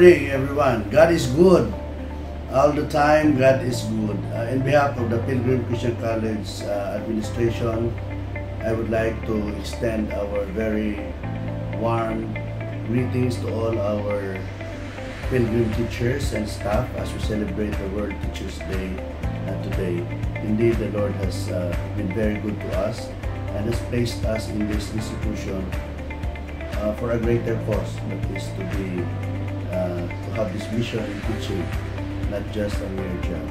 morning, everyone. God is good. All the time, God is good. Uh, in behalf of the Pilgrim Christian College uh, administration, I would like to extend our very warm greetings to all our Pilgrim teachers and staff as we celebrate the World Teachers Day uh, today. Indeed, the Lord has uh, been very good to us and has placed us in this institution uh, for a greater cause, that is to be uh, to have this mission in teaching, not just a mere job.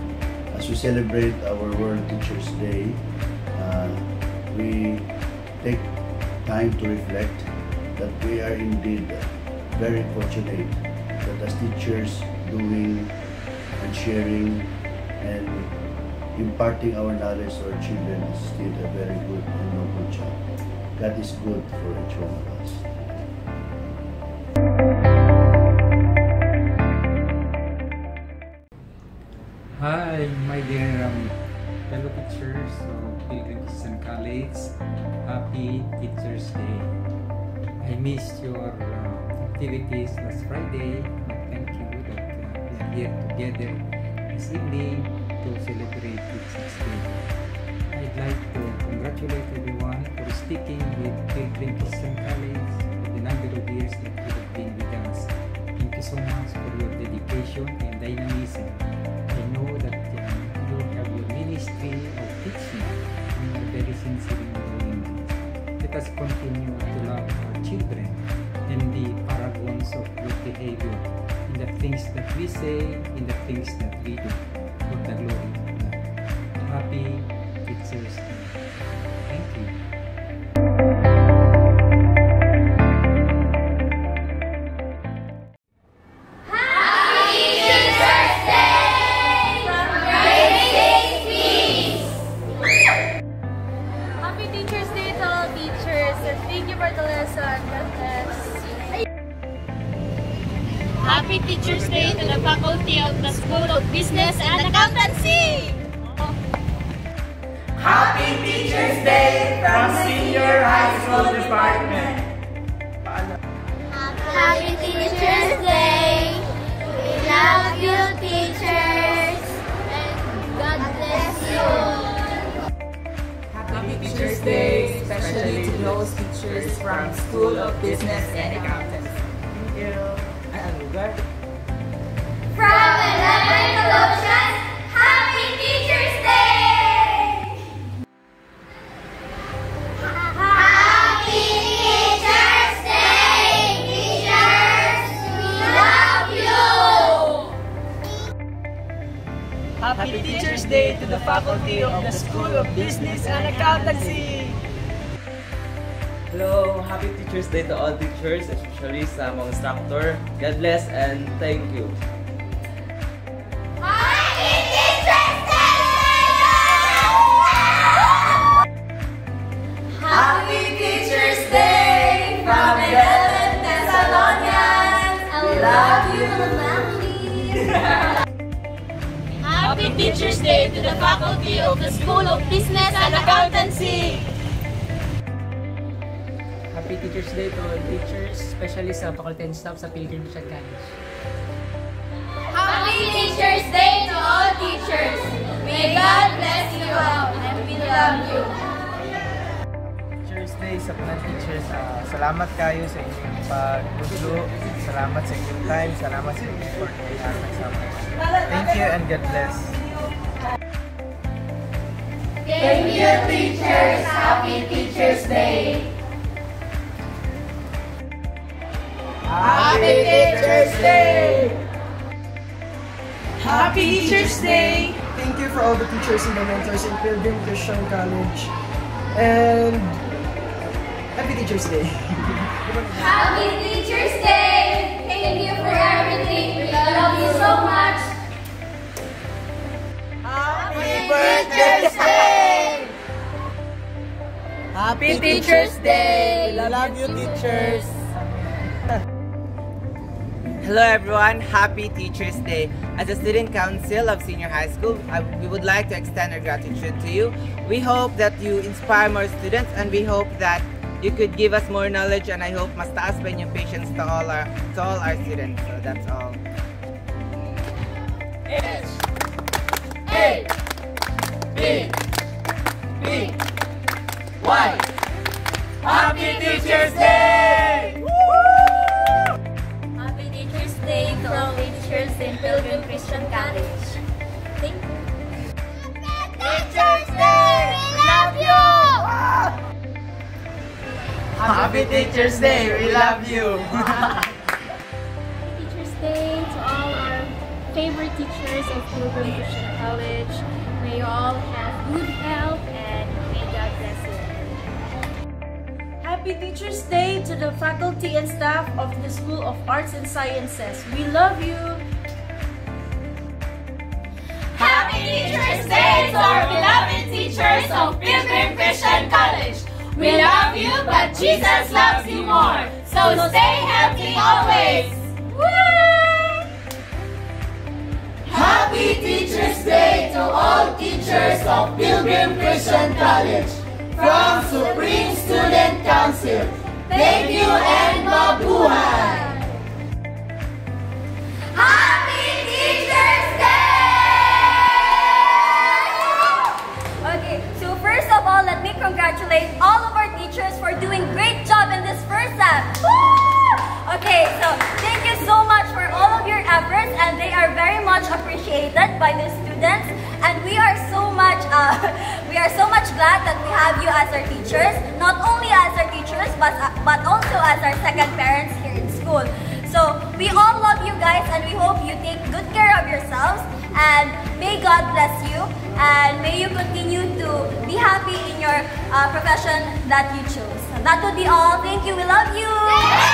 As we celebrate our World Teachers Day, uh, we take time to reflect that we are indeed very fortunate that as teachers doing and sharing and imparting our knowledge to our children is still a very good and noble job. God is good for each one of us. Hi, my dear um, fellow teachers of Pilgrim Christian. Happy Teachers Day. I missed your uh, activities last Friday. But thank you that uh, we are here together this evening to celebrate Teachers Day. I'd like to congratulate everyone for sticking with Pilgrim Christian for the number of years that you have been with us. Thank you so much for your dedication and dynamism. Continue to love our children and be paragons of good behavior in the things that we say, in the things that we do, School of Business and Accountancy! Happy Teacher's Day from Senior High School Department. Happy Teacher's Day! We love you, teachers! And God bless you! Happy Teacher's Day, especially to those teachers from School of Business and Accountancy. Thank you. And Happy Teacher's Day to the faculty of the School of Business and Accountancy. Hello, happy Teacher's Day to all teachers, especially sa mga instructor. God bless and thank you. Happy Teacher's Day to the faculty of the School of Business and Accountancy. Happy Teacher's Day to all teachers, especially sa faculty and staff sa Pilgrim Christian College. Happy Teacher's Day to all teachers. May God bless you all and we love you. Teachers Day sa mga teachers. ah, salamat kayo sa inyong pagtutlo. Salamat sa inyong time. Salamat sa inyong effort na lahat nagsama. Thank you and God bless. Thank you, teachers. Happy Teacher's Day. Happy Teacher's Day! Happy Teacher's Day! Thank you for all the teachers and the mentors in Pilgrim Christian College. And happy Teachers Day. Happy Teacher's Day. Thank you for everything. We love you so much. Happy Teacher's Day! We love you, teachers! Hello everyone, happy Teachers Day. As a student council of senior high school, I, we would like to extend our gratitude to you. We hope that you inspire more students and we hope that you could give us more knowledge and I hope mas taas pa yung patience to all our to all our students. So that's all. H A B B Y Happy Teacher's Day! Happy Teacher's Day to all teachers in Pilgrim Christian College. Thank you. Teacher's Day! We love you! Happy Teacher's Day! We love you! Teacher's Day to all our favorite teachers of Pilgrim Christian College. May you all have good health Happy Teacher's Day to the faculty and staff of the School of Arts and Sciences. We love you! Happy Teacher's Day to our beloved teachers of Pilgrim Christian College. We love you, but Jesus loves you more. So stay healthy always. Woo! Happy Teacher's Day to all teachers of Pilgrim Christian College from Supreme Student Council. Thank you and mabuhay! Happy Teacher's Day! Okay, so first of all, let me congratulate all of our teachers for doing great job in this first. Woo! Okay, so thank you so much for all of your efforts and they are very much appreciated by the students and we are so much uh, are so much glad that we have you as our teachers, not only as our teachers but but also as our second parents here in school. So we all love you guys and we hope you take good care of yourselves and may God bless you and may you continue to be happy in your uh, profession that you chose. That would be all. Thank you. We love you.